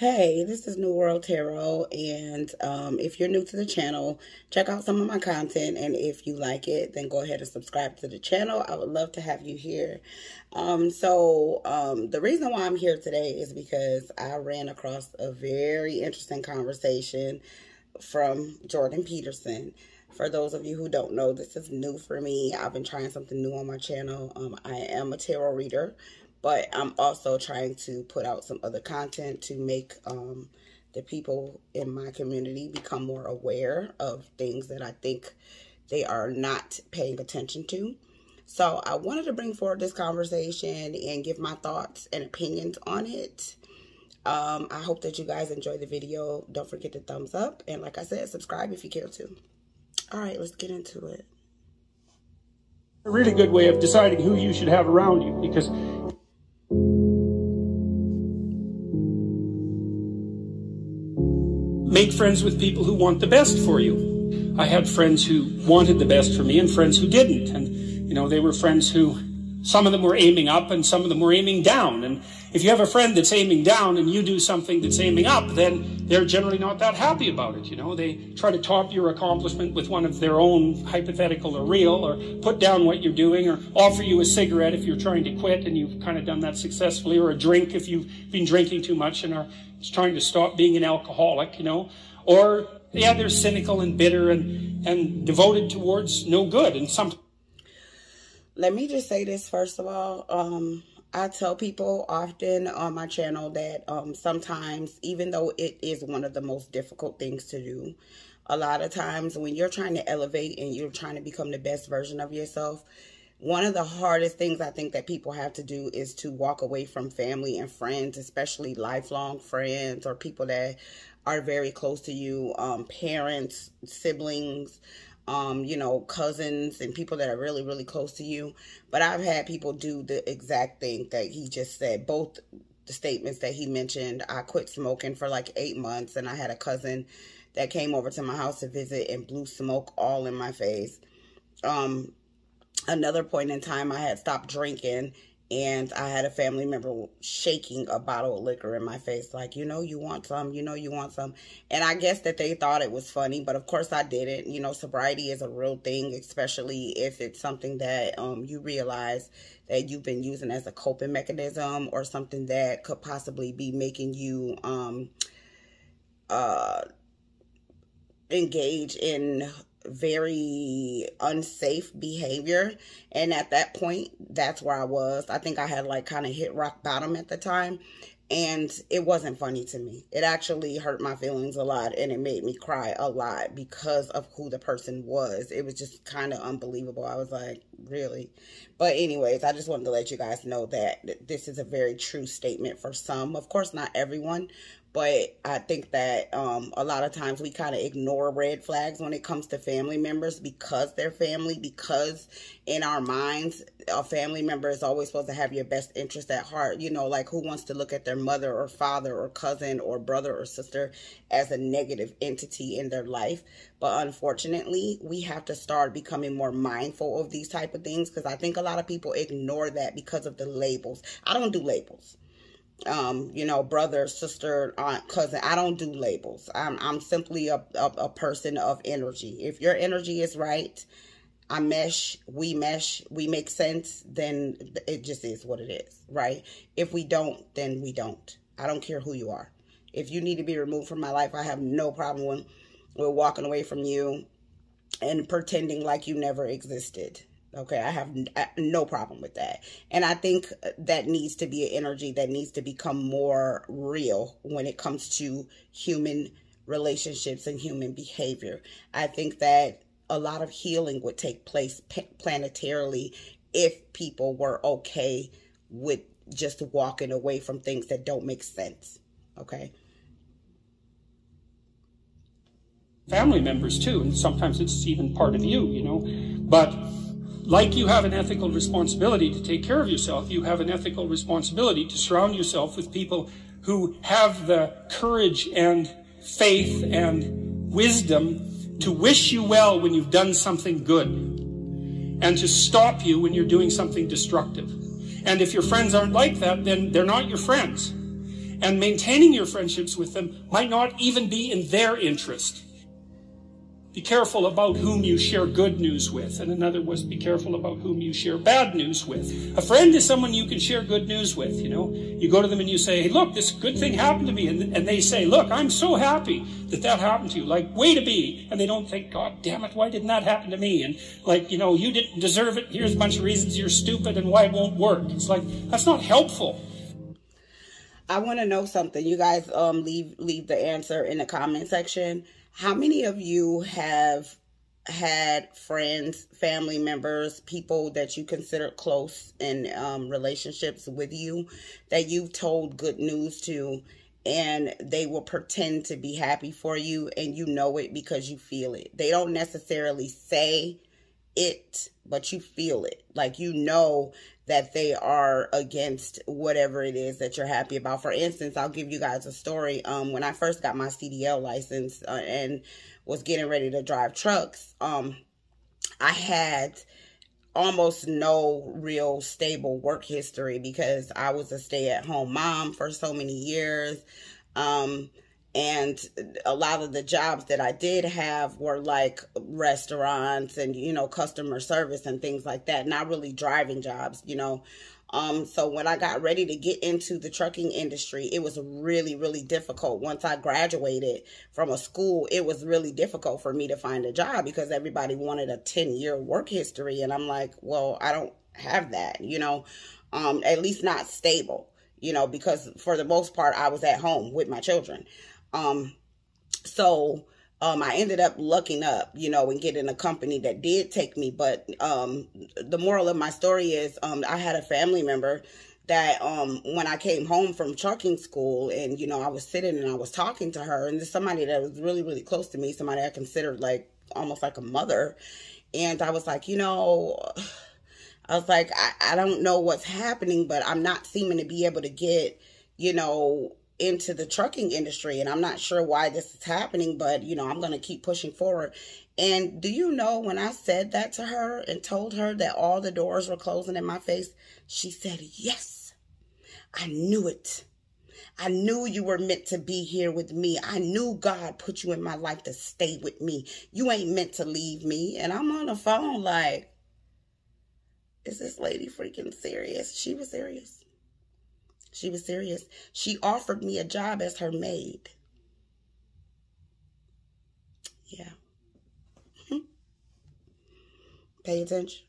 Hey, this is Nuworld Tarot, and um, if you're new to the channel, check out some of my content, and if you like it, then go ahead and subscribe to the channel. I would love to have you here. Um, so, um, the reason why I'm here today is because I ran across a very interesting conversation from Jordan Peterson. For those of you who don't know, this is new for me. I've been trying something new on my channel. Um, I am a tarot reader but I'm also trying to put out some other content to make um, the people in my community become more aware of things that I think they are not paying attention to. So I wanted to bring forward this conversation and give my thoughts and opinions on it. Um, I hope that you guys enjoy the video. Don't forget to thumbs up. And like I said, subscribe if you care to. All right, let's get into it. A really good way of deciding who you should have around you because Make friends with people who want the best for you. I had friends who wanted the best for me and friends who didn't. And, you know, they were friends who, some of them were aiming up and some of them were aiming down. And if you have a friend that's aiming down and you do something that's aiming up, then they're generally not that happy about it. You know, they try to top your accomplishment with one of their own hypothetical or real, or put down what you're doing, or offer you a cigarette if you're trying to quit and you've kind of done that successfully, or a drink if you've been drinking too much and are trying to stop being an alcoholic, you know, or yeah, they're cynical and bitter and and devoted towards no good and some. Let me just say this first of all. Um, I tell people often on my channel that um, sometimes, even though it is one of the most difficult things to do, a lot of times when you're trying to elevate and you're trying to become the best version of yourself, one of the hardest things I think that people have to do is to walk away from family and friends, especially lifelong friends or people that are very close to you, um, parents, siblings, um, you know, cousins and people that are really, really close to you. But I've had people do the exact thing that he just said. Both the statements that he mentioned, I quit smoking for like eight months and I had a cousin that came over to my house to visit and blew smoke all in my face. Um, another point in time, I had stopped drinking and I had a family member shaking a bottle of liquor in my face, like, you know, you want some, you know, you want some. And I guess that they thought it was funny, but of course I didn't. You know, sobriety is a real thing, especially if it's something that um, you realize that you've been using as a coping mechanism or something that could possibly be making you um, uh, engage in very unsafe behavior. And at that point that's where i was. I think i had like kind of hit rock bottom at the time and it wasn't funny to me. It actually hurt my feelings a lot and it made me cry a lot because of who the person was. It was just kind of unbelievable. I was like really? But anyways i just wanted to let you guys know that this is a very true statement for some. Of course not everyone but I think that um, a lot of times we kind of ignore red flags when it comes to family members because they're family, because in our minds, a family member is always supposed to have your best interest at heart. You know, like who wants to look at their mother or father or cousin or brother or sister as a negative entity in their life. But unfortunately, we have to start becoming more mindful of these type of things because I think a lot of people ignore that because of the labels. I don't do labels um, you know, brother, sister, aunt, cousin. I don't do labels. I'm I'm simply a, a, a person of energy. If your energy is right, I mesh, we mesh, we make sense, then it just is what it is, right? If we don't, then we don't. I don't care who you are. If you need to be removed from my life, I have no problem with, with walking away from you and pretending like you never existed. Okay, I have no problem with that. And I think uh, that needs to be an energy that needs to become more real when it comes to human relationships and human behavior. I think that a lot of healing would take place planetarily if people were okay with just walking away from things that don't make sense. Okay. Family members too, and sometimes it's even part of you, you know. But like you have an ethical responsibility to take care of yourself, you have an ethical responsibility to surround yourself with people who have the courage and faith and wisdom to wish you well when you've done something good and to stop you when you're doing something destructive. And if your friends aren't like that, then they're not your friends. And maintaining your friendships with them might not even be in their interest. Be careful about whom you share good news with. And another was be careful about whom you share bad news with. A friend is someone you can share good news with, you know. You go to them and you say, hey, look, this good thing happened to me. And, and they say, look, I'm so happy that that happened to you. Like, way to be. And they don't think, God damn it, why didn't that happen to me? And like, you know, you didn't deserve it. Here's a bunch of reasons you're stupid and why it won't work. It's like, that's not helpful. I want to know something. You guys um leave leave the answer in the comment section. How many of you have had friends, family members, people that you consider close in um, relationships with you that you've told good news to and they will pretend to be happy for you and you know it because you feel it. They don't necessarily say it, but you feel it. Like you know that they are against whatever it is that you're happy about. For instance, I'll give you guys a story. Um, when I first got my CDL license uh, and was getting ready to drive trucks, um, I had almost no real stable work history because I was a stay-at-home mom for so many years. Um, and a lot of the jobs that I did have were like restaurants and you know customer service and things like that not really driving jobs you know? Um so when I got ready to get into the trucking industry it was really really difficult. Once I graduated from a school it was really difficult for me to find a job because everybody wanted a 10 year work history and I'm like well I don't have that you know? Um at least not stable you know because for the most part I was at home with my children um, so um, I ended up looking up, you know, and getting a company that did take me. But um, the moral of my story is um, I had a family member that um, when I came home from trucking school and, you know, I was sitting and I was talking to her and there's somebody that was really, really close to me, somebody I considered like almost like a mother. And I was like, you know, I was like, I, I don't know what's happening, but I'm not seeming to be able to get, you know, into the trucking industry and I'm not sure why this is happening, but you know, I'm going to keep pushing forward. And do you know when I said that to her and told her that all the doors were closing in my face, she said, "Yes. I knew it. I knew you were meant to be here with me. I knew God put you in my life to stay with me. You ain't meant to leave me." And I'm on the phone like, "Is this lady freaking serious?" She was serious. She was serious. She offered me a job as her maid. Yeah. Mm-hmm. Pay attention.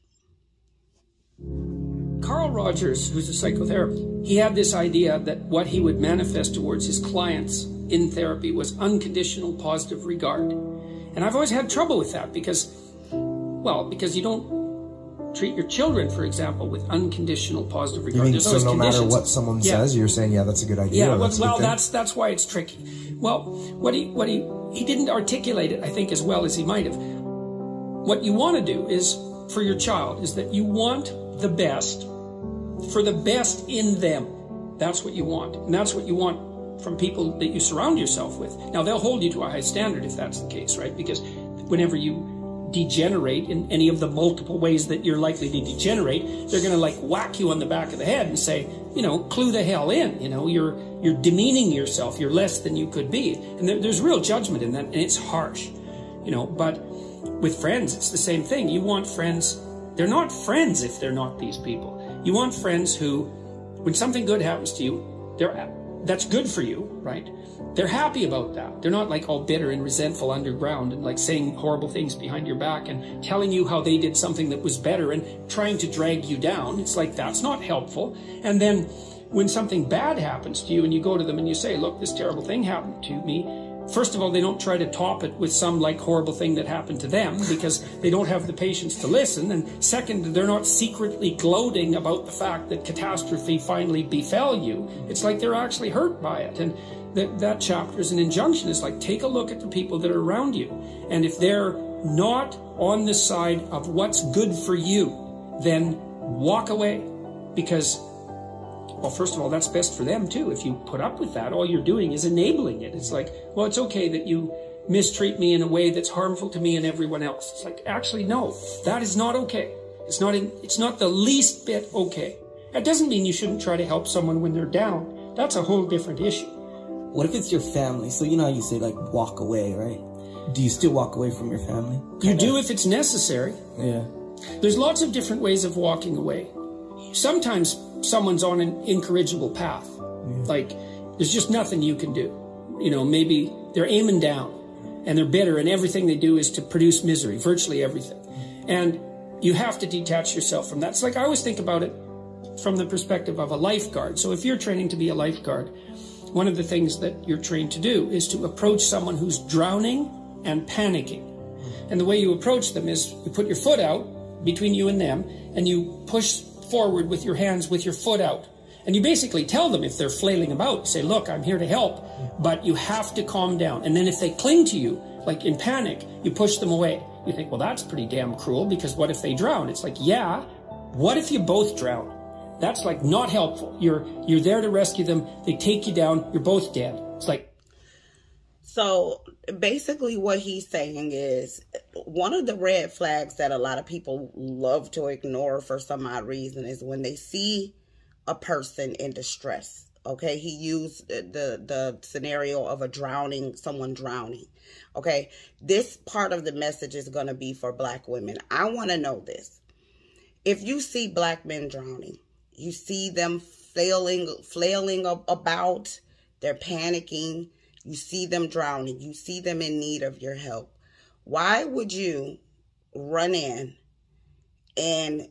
Carl Rogers, who's a psychotherapist, he had this idea that what he would manifest towards his clients in therapy was unconditional positive regard. And I've always had trouble with that because, well, because you don't treat your children, for example, with unconditional positive regard. You mean, so no matter what someone yeah. says, you're saying, yeah, that's a good idea. Yeah, well, that's, well that's that's why it's tricky. Well, what he what he he didn't articulate it, I think, as well as he might have. What you want to do is for your child is that you want the best for the best in them. That's what you want, and that's what you want from people that you surround yourself with. Now they'll hold you to a high standard if that's the case, right? Because whenever you degenerate in any of the multiple ways that you're likely to degenerate, they're going to like whack you on the back of the head and say, you know, clue the hell in. You know, you're you're demeaning yourself. You're less than you could be, and there, there's real judgment in that, and it's harsh. You know, but with friends, it's the same thing. You want friends. They're not friends if they're not these people. You want friends who, when something good happens to you, they're that's good for you, right? They're happy about that. They're not like all bitter and resentful underground and like saying horrible things behind your back and telling you how they did something that was better and trying to drag you down. It's like that's not helpful. And then when something bad happens to you and you go to them and you say, look, this terrible thing happened to me. First of all, they don't try to top it with some like horrible thing that happened to them because they don't have the patience to listen. And second, they're not secretly gloating about the fact that catastrophe finally befell you. It's like they're actually hurt by it. And that, that chapter is an injunction. It's like take a look at the people that are around you. And if they're not on the side of what's good for you, then walk away. Because, well, first of all, that's best for them too. If you put up with that, all you're doing is enabling it. It's like, well, it's okay that you mistreat me in a way that's harmful to me and everyone else. It's like, actually, no, that is not okay. It's not, in, it's not the least bit okay. That doesn't mean you shouldn't try to help someone when they're down that's a whole different issue. What if it's your family? So you know how you say like walk away, right? Do you still walk away from your family? You do if it's necessary. Yeah. There's lots of different ways of walking away. Sometimes someone's on an incorrigible path. Yeah. Like there's just nothing you can do. You know, maybe they're aiming down and they're bitter and everything they do is to produce misery, virtually everything. And you have to detach yourself from that. It's like I always think about it from the perspective of a lifeguard. So if you're training to be a lifeguard, one of the things that you're trained to do is to approach someone who's drowning and panicking. And the way you approach them is you put your foot out between you and them and you push forward with your hands with your foot out. And you basically tell them if they're flailing about, say, look, I'm here to help, but you have to calm down. And then if they cling to you, like in panic, you push them away. You think, well, that's pretty damn cruel because what if they drown? It's like, yeah, what if you both drown? That's like not helpful. You're you're there to rescue them. They take you down. You're both dead. It's like so basically what he's saying is one of the red flags that a lot of people love to ignore for some odd reason is when they see a person in distress. Okay, he used the the scenario of a drowning, someone drowning. Okay, this part of the message is going to be for black women. I want to know this. If you see black men drowning, you see them flailing, flailing about, they're panicking, you see them drowning, you see them in need of your help. Why would you run in and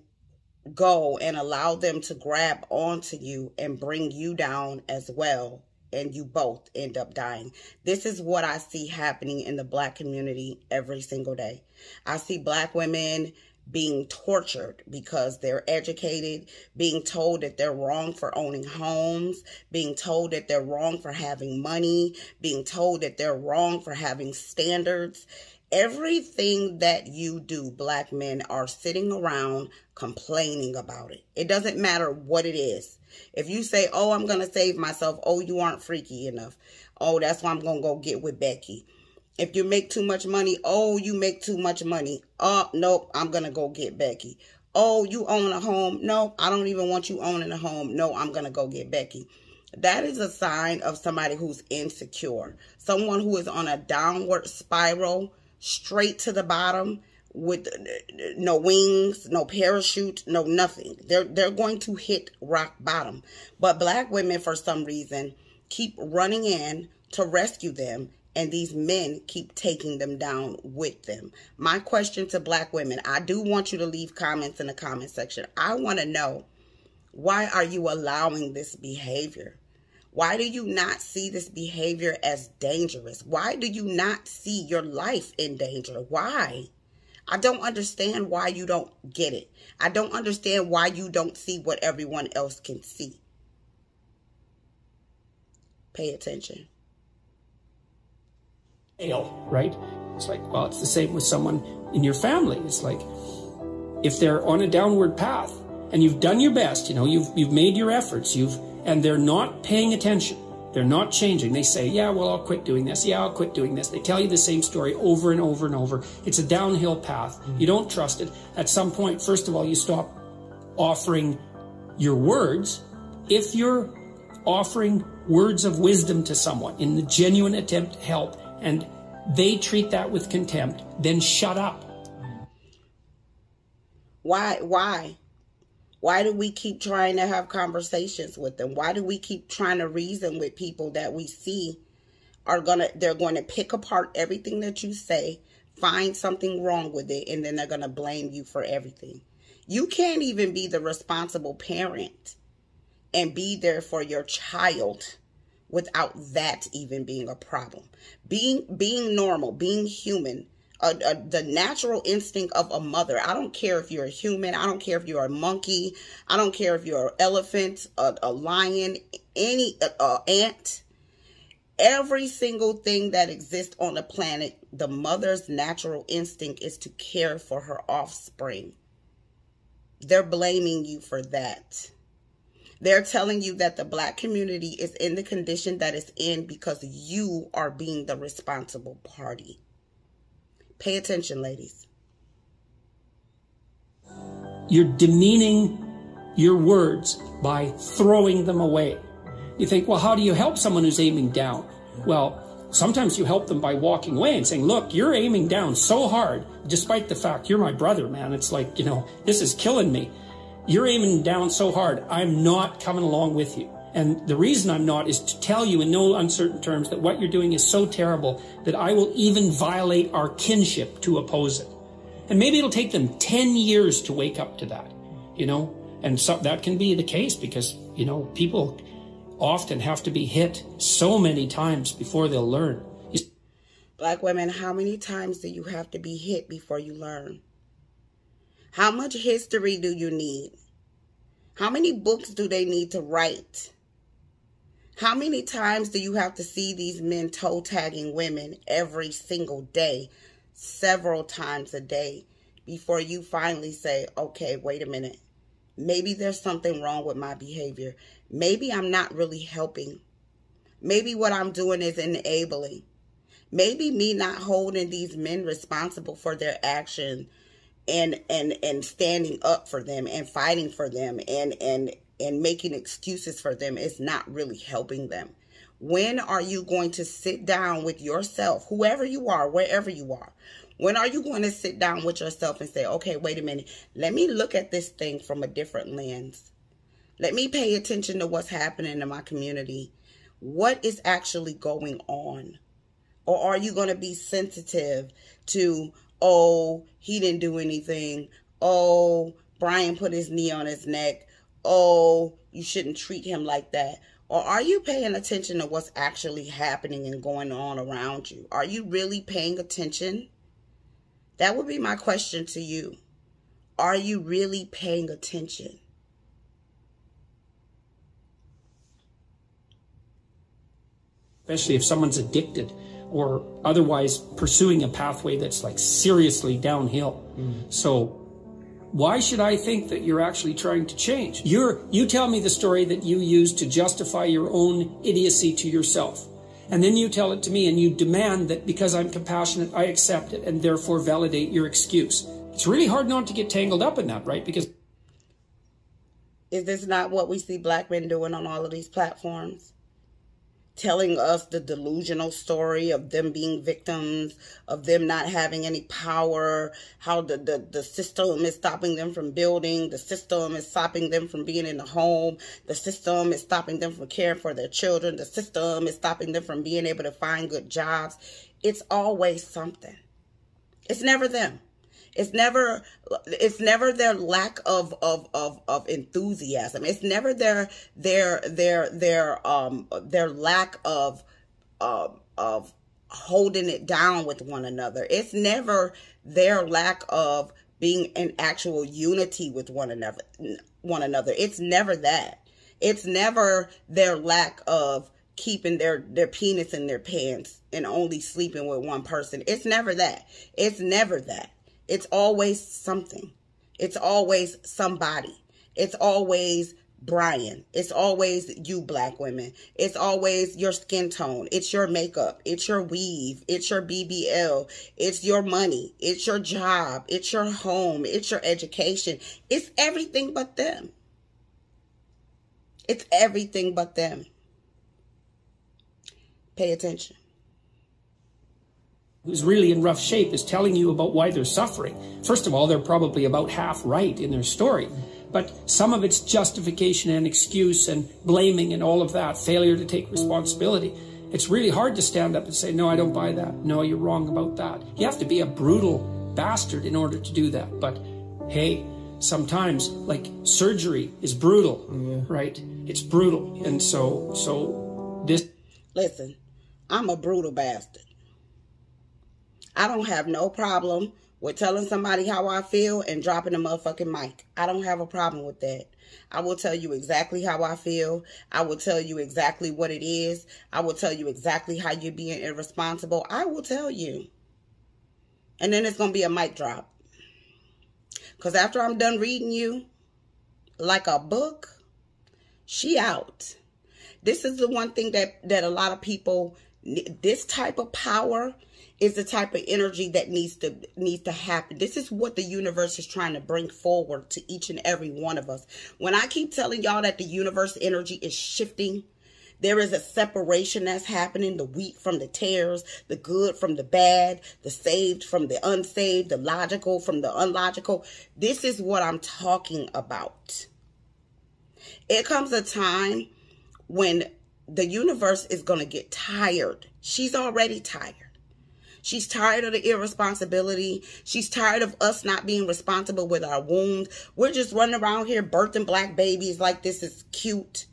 go and allow them to grab onto you and bring you down as well and you both end up dying. This is what I see happening in the black community every single day. I see black women being tortured because they're educated, being told that they're wrong for owning homes, being told that they're wrong for having money, being told that they're wrong for having standards. Everything that you do, black men are sitting around complaining about it. It doesn't matter what it is. If you say, oh, I'm going to save myself, oh, you aren't freaky enough. Oh, that's why I'm going to go get with Becky. If you make too much money, oh, you make too much money. Oh, nope, I'm going to go get Becky. Oh, you own a home. No, I don't even want you owning a home. No, I'm going to go get Becky. That is a sign of somebody who's insecure. Someone who is on a downward spiral straight to the bottom with no wings, no parachute, no nothing. They're they're going to hit rock bottom. But black women for some reason keep running in to rescue them and these men keep taking them down with them. My question to black women, I do want you to leave comments in the comment section. I want to know why are you allowing this behavior? Why do you not see this behavior as dangerous? Why do you not see your life in danger? Why? I don't understand why you don't get it. I don't understand why you don't see what everyone else can see. Pay attention. Right? It's like, well, it's the same with someone in your family. It's like if they're on a downward path and you've done your best, you know, you've you've made your efforts, you've and they're not paying attention. They're not changing. They say, yeah, well, I'll quit doing this. Yeah, I'll quit doing this. They tell you the same story over and over and over. It's a downhill path. Mm-hmm. You don't trust it. At some point, first of all, you stop offering your words. If you're offering words of wisdom to someone in the genuine attempt to help and they treat that with contempt, then shut up. Why? Why? Why do we keep trying to have conversations with them? Why do we keep trying to reason with people that we see are going to, they're going to pick apart everything that you say, find something wrong with it, and then they're going to blame you for everything. You can't even be the responsible parent and be there for your child without that even being a problem. Being being normal, being human the natural instinct of a mother. I don't care if you're a human. I don't care if you're a monkey. I don't care if you're an elephant, a, a lion, any ant. Every single thing that exists on the planet, the mother's natural instinct is to care for her offspring. They're blaming you for that. They're telling you that the black community is in the condition that it's in because you are being the responsible party. Pay attention, ladies. You're demeaning your words by throwing them away. You think, well, how do you help someone who's aiming down? Well, sometimes you help them by walking away and saying, look, you're aiming down so hard, despite the fact you're my brother, man. It's like, you know, this is killing me. You're aiming down so hard. I'm not coming along with you. And the reason I'm not is to tell you in no uncertain terms that what you're doing is so terrible that I will even violate our kinship to oppose it. And maybe it'll take them 10 years to wake up to that, you know? And so that can be the case because, you know, people often have to be hit so many times before they'll learn. Black women, how many times do you have to be hit before you learn? How much history do you need? How many books do they need to write? How many times do you have to see these men toe tagging women every single day, several times a day, before you finally say, okay, wait a minute. Maybe there's something wrong with my behavior. Maybe I'm not really helping. Maybe what I'm doing is enabling. Maybe me not holding these men responsible for their action and and and standing up for them and fighting for them and and and making excuses for them is not really helping them. When are you going to sit down with yourself, whoever you are, wherever you are? When are you going to sit down with yourself and say, okay, wait a minute, let me look at this thing from a different lens? Let me pay attention to what's happening in my community. What is actually going on? Or are you going to be sensitive to, oh, he didn't do anything. Oh, Brian put his knee on his neck oh, you shouldn't treat him like that? Or are you paying attention to what's actually happening and going on around you? Are you really paying attention? That would be my question to you. Are you really paying attention? Especially if someone's addicted or otherwise pursuing a pathway that's like seriously downhill. Mm. So why should I think that you're actually trying to change? You're, you tell me the story that you use to justify your own idiocy to yourself. And then you tell it to me and you demand that because I'm compassionate, I accept it and therefore validate your excuse. It's really hard not to get tangled up in that, right? Because. Is this not what we see black men doing on all of these platforms? Telling us the delusional story of them being victims, of them not having any power, how the, the, the system is stopping them from building, the system is stopping them from being in the home, the system is stopping them from caring for their children, the system is stopping them from being able to find good jobs. It's always something. It's never them. It's never it's never their lack of of of of enthusiasm. It's never their their their their um their lack of um of holding it down with one another. It's never their lack of being in actual unity with one another one another. It's never that. It's never their lack of keeping their their penis in their pants and only sleeping with one person. It's never that. It's never that. It's always something. It's always somebody. It's always Brian. It's always you black women. It's always your skin tone. It's your makeup. It's your weave. It's your BBL. It's your money. It's your job. It's your home. It's your education. It's everything but them. It's everything but them. Pay attention who's really in rough shape is telling you about why they're suffering. First of all, they're probably about half right in their story. But some of it's justification and excuse and blaming and all of that, failure to take responsibility. It's really hard to stand up and say, no, I don't buy that. No, you're wrong about that. You have to be a brutal bastard in order to do that. But hey, sometimes like surgery is brutal, yeah. right? It's brutal. And so, so this. Listen, I'm a brutal bastard. I don't have no problem with telling somebody how I feel and dropping a motherfucking mic. I don't have a problem with that. I will tell you exactly how I feel. I will tell you exactly what it is. I will tell you exactly how you're being irresponsible. I will tell you. And then it's going to be a mic drop. Because after I'm done reading you like a book, she out. This is the one thing that, that a lot of people, this type of power is the type of energy that needs to needs to happen. This is what the universe is trying to bring forward to each and every one of us. When I keep telling y'all that the universe energy is shifting, There is a separation that's happening the wheat from the tares, the good from the bad, the saved from the unsaved, the logical from the unlogical. This is what I'm talking about. It comes a time when the universe is going to get tired. She's already tired. She's tired of the irresponsibility. She's tired of us not being responsible with our wounds. We're just running around here birthing black babies like this is cute.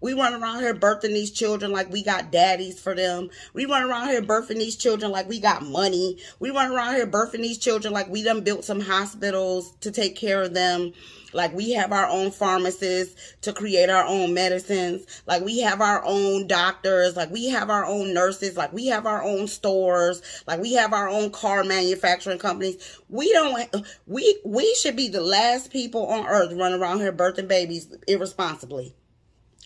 We run around here birthing these children like we got daddies for them. We run around here birthing these children like we got money. We run around here birthing these children like we done built some hospitals to take care of them. Like we have our own pharmacists to create our own medicines. Like we have our own doctors. Like we have our own nurses. Like we have our own stores. Like we have our own car manufacturing companies. We don't, we, we should be the last people on earth running around here birthing babies irresponsibly.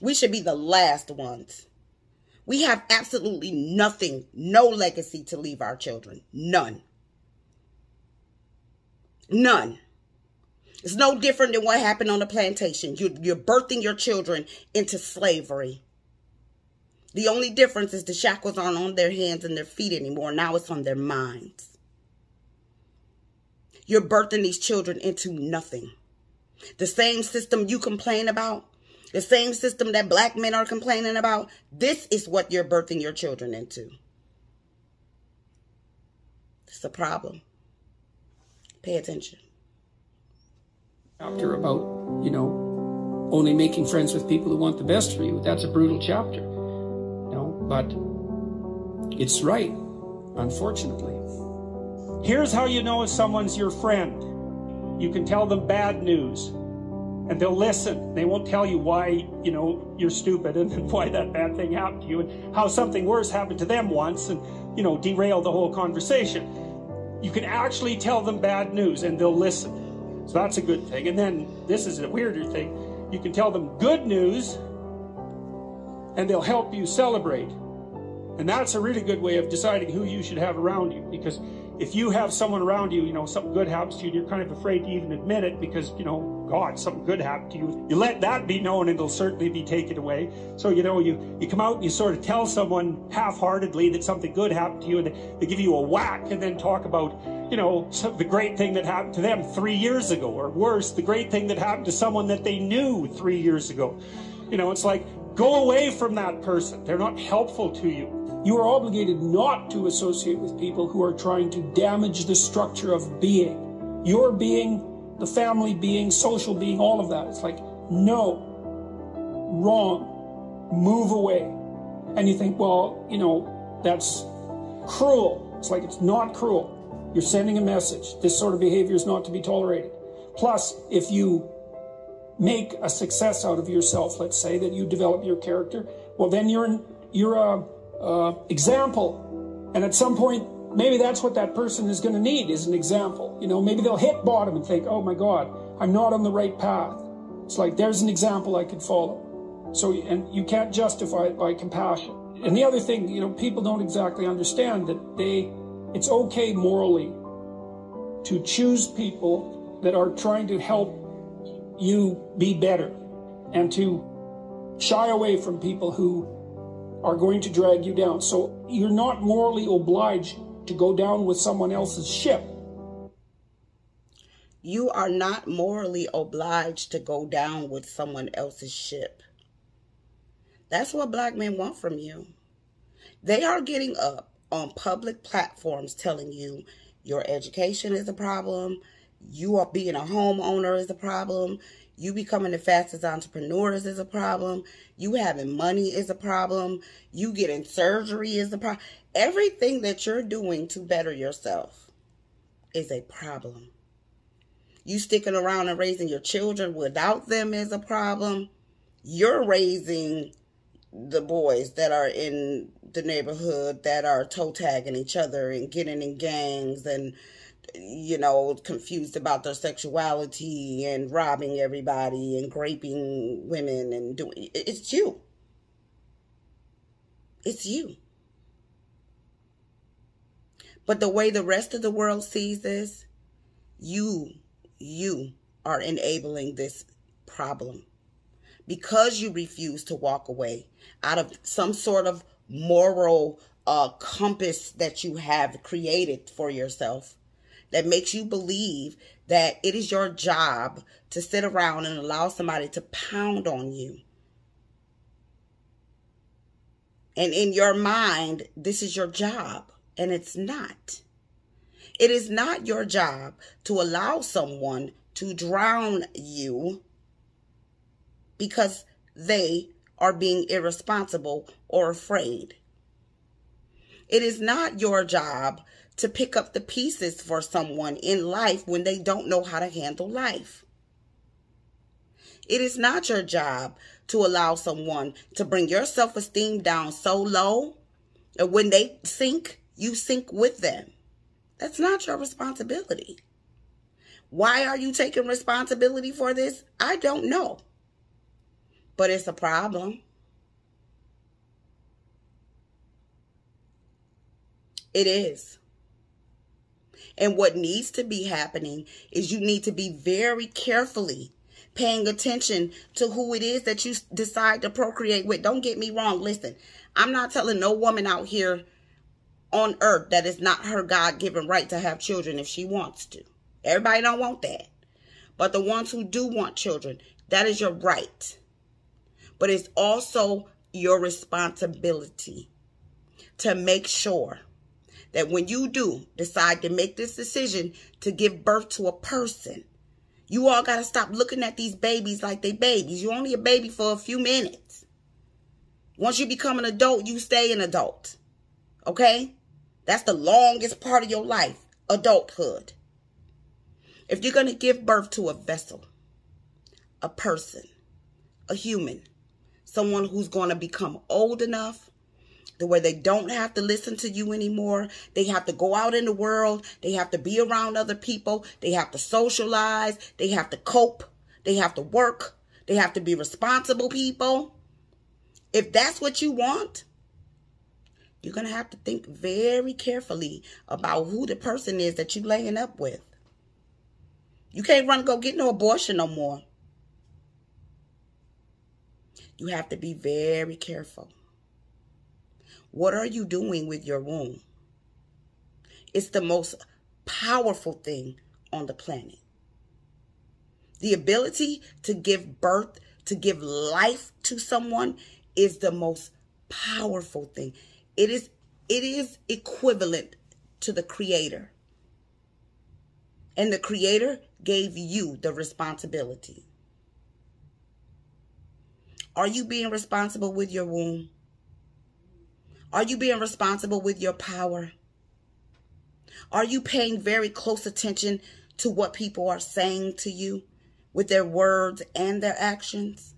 We should be the last ones. We have absolutely nothing, no legacy to leave our children. None. None. It's no different than what happened on the plantation. You, you're birthing your children into slavery. The only difference is the shackles aren't on their hands and their feet anymore. Now it's on their minds. You're birthing these children into nothing. The same system you complain about, the same system that black men are complaining about, this is what you're birthing your children into. It's a problem. Pay attention chapter about, you know, only making friends with people who want the best for you. That's a brutal chapter. You know, but it's right, unfortunately. Here's how you know if someone's your friend. You can tell them bad news and they'll listen. They won't tell you why, you know, you're stupid and why that bad thing happened to you and how something worse happened to them once and, you know, derail the whole conversation. You can actually tell them bad news and they'll listen. So that's a good thing. And then this is a weirder thing. You can tell them good news and they'll help you celebrate. And that's a really good way of deciding who you should have around you because if you have someone around you, you know, something good happens to you, and you're kind of afraid to even admit it because, you know, God, something good happened to you. You let that be known and it'll certainly be taken away. So, you know, you, you come out and you sort of tell someone half-heartedly that something good happened to you and they, they give you a whack and then talk about, you know, the great thing that happened to them three years ago or worse, the great thing that happened to someone that they knew three years ago. You know, it's like, go away from that person. They're not helpful to you. You are obligated not to associate with people who are trying to damage the structure of being. Your being, the family being, social being, all of that. It's like, no, wrong, move away. And you think, well, you know, that's cruel. It's like, it's not cruel. You're sending a message. This sort of behavior is not to be tolerated. Plus, if you make a success out of yourself, let's say that you develop your character, well, then you're, you're a, uh, example. And at some point, maybe that's what that person is going to need is an example. You know, maybe they'll hit bottom and think, oh my God, I'm not on the right path. It's like, there's an example I could follow. So, and you can't justify it by compassion. And the other thing, you know, people don't exactly understand that they, it's okay morally to choose people that are trying to help you be better and to shy away from people who are going to drag you down. So you're not morally obliged to go down with someone else's ship. You are not morally obliged to go down with someone else's ship. That's what black men want from you. They are getting up on public platforms telling you your education is a problem, you are being a homeowner is a problem, you becoming the fastest entrepreneurs is a problem. You having money is a problem. You getting surgery is a problem. Everything that you're doing to better yourself is a problem. You sticking around and raising your children without them is a problem. You're raising the boys that are in the neighborhood that are toe tagging each other and getting in gangs and you know, confused about their sexuality and robbing everybody and raping women and doing it's you. It's you. But the way the rest of the world sees this, you, you are enabling this problem because you refuse to walk away out of some sort of moral uh, compass that you have created for yourself that makes you believe that it is your job to sit around and allow somebody to pound on you. And in your mind, this is your job, and it's not. It is not your job to allow someone to drown you because they are being irresponsible or afraid. It is not your job to pick up the pieces for someone in life when they don't know how to handle life. It is not your job to allow someone to bring your self esteem down so low that when they sink, you sink with them. That's not your responsibility. Why are you taking responsibility for this? I don't know. But it's a problem. It is. And what needs to be happening is you need to be very carefully paying attention to who it is that you decide to procreate with. Don't get me wrong. Listen, I'm not telling no woman out here on earth that it's not her God-given right to have children if she wants to. Everybody don't want that. But the ones who do want children, that is your right. But it's also your responsibility to make sure that when you do decide to make this decision to give birth to a person, you all got to stop looking at these babies like they babies. You're only a baby for a few minutes. Once you become an adult, you stay an adult. Okay? That's the longest part of your life, adulthood. If you're going to give birth to a vessel, a person, a human, someone who's going to become old enough the way they don't have to listen to you anymore. They have to go out in the world. They have to be around other people. They have to socialize. They have to cope. They have to work. They have to be responsible people. If that's what you want, you're going to have to think very carefully about who the person is that you're laying up with. You can't run go get no abortion no more. You have to be very careful. What are you doing with your womb? It's the most powerful thing on the planet. The ability to give birth, to give life to someone is the most powerful thing. It is it is equivalent to the creator. And the creator gave you the responsibility. Are you being responsible with your womb? Are you being responsible with your power? Are you paying very close attention to what people are saying to you with their words and their actions?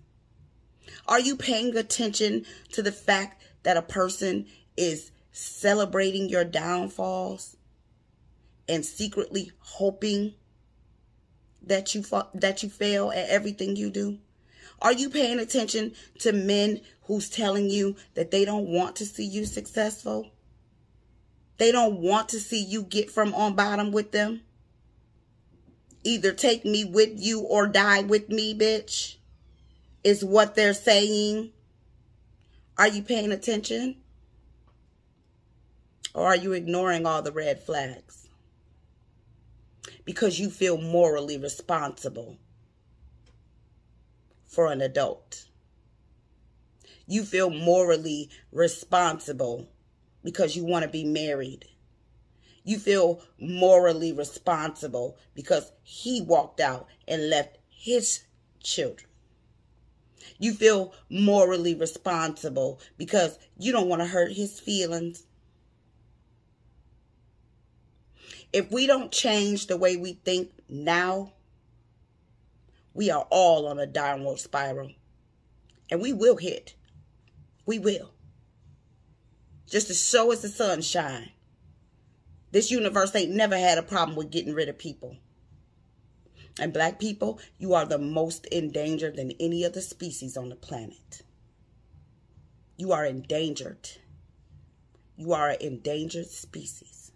Are you paying attention to the fact that a person is celebrating your downfalls and secretly hoping that you that you fail at everything you do? Are you paying attention to men who's telling you that they don't want to see you successful? They don't want to see you get from on bottom with them? Either take me with you or die with me, bitch, is what they're saying. Are you paying attention? Or are you ignoring all the red flags? Because you feel morally responsible for an adult. You feel morally responsible because you want to be married. You feel morally responsible because he walked out and left his children. You feel morally responsible because you don't want to hurt his feelings. If we don't change the way we think now, we are all on a downward spiral. And we will hit. We will. Just to show us the sunshine. This universe ain't never had a problem with getting rid of people. And black people, you are the most endangered than any other species on the planet. You are endangered. You are an endangered species.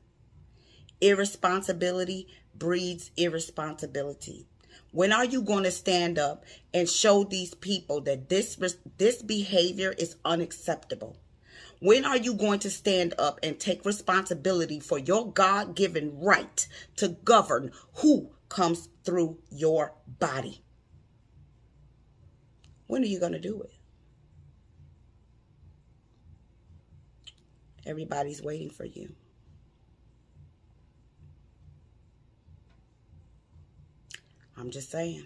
Irresponsibility breeds irresponsibility. When are you going to stand up and show these people that this this behavior is unacceptable? When are you going to stand up and take responsibility for your God-given right to govern who comes through your body? When are you going to do it? Everybody's waiting for you. I'm just saying.